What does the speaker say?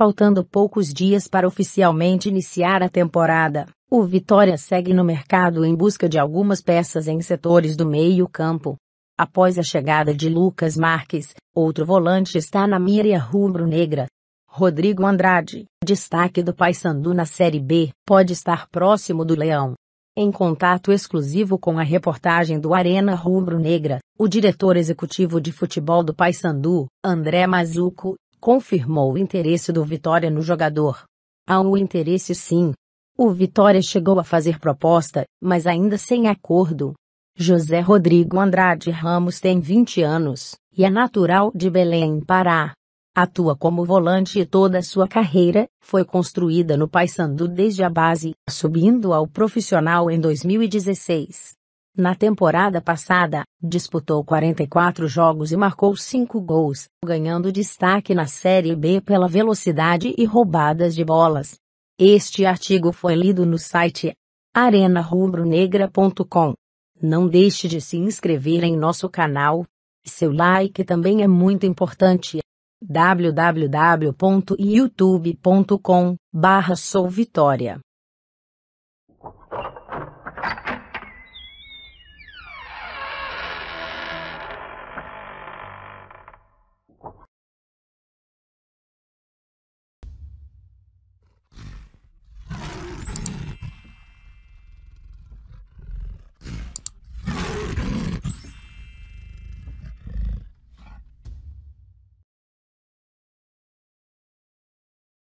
faltando poucos dias para oficialmente iniciar a temporada, o Vitória segue no mercado em busca de algumas peças em setores do meio-campo. Após a chegada de Lucas Marques, outro volante está na mira rubro-negra. Rodrigo Andrade, destaque do Paysandu na Série B, pode estar próximo do Leão. Em contato exclusivo com a reportagem do Arena Rubro Negra, o diretor executivo de futebol do Paysandu, André Mazuco, confirmou o interesse do Vitória no jogador. Há um interesse sim. O Vitória chegou a fazer proposta, mas ainda sem acordo. José Rodrigo Andrade Ramos tem 20 anos, e é natural de Belém, Pará. Atua como volante e toda a sua carreira foi construída no Paysandu desde a base, subindo ao profissional em 2016. Na temporada passada, disputou 44 jogos e marcou 5 gols, ganhando destaque na Série B pela velocidade e roubadas de bolas. Este artigo foi lido no site arenarubronegra.com. Não deixe de se inscrever em nosso canal. Seu like também é muito importante www.youtube.com/souvitória